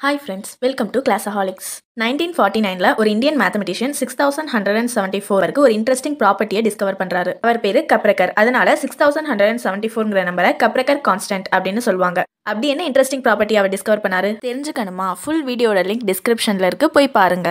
Hi friends welcome to Classaholics nineteen forty நைனில் ஒரு Indian mathematician six thousand hundred and seventy ஃபோருக்கு ஒரு interesting ப்ராப்பர்ட்டியை டிஸ்கவர் பண்ணுறாரு அவர் பேர் கப்ரக்கர் அதனால six thousand hundred and seventy ஃபோர்ங்கிற நம்பரை கப்ரக்கர் கான்ஸ்டன்ட் அப்படின்னு சொல்லுவாங்க. அப்படி என்ன இன்ட்ரெஸ்டிங் ப்ராப்பர்ட்டி அவர் டிஸ்கவர் பண்ணாரு? தெரிஞ்சுக்கணுமா? ஃபுல் வீடியோட லிங்க் டிஸ்கிரிப்ஷனில் இருக்குது போய் பாருங்க.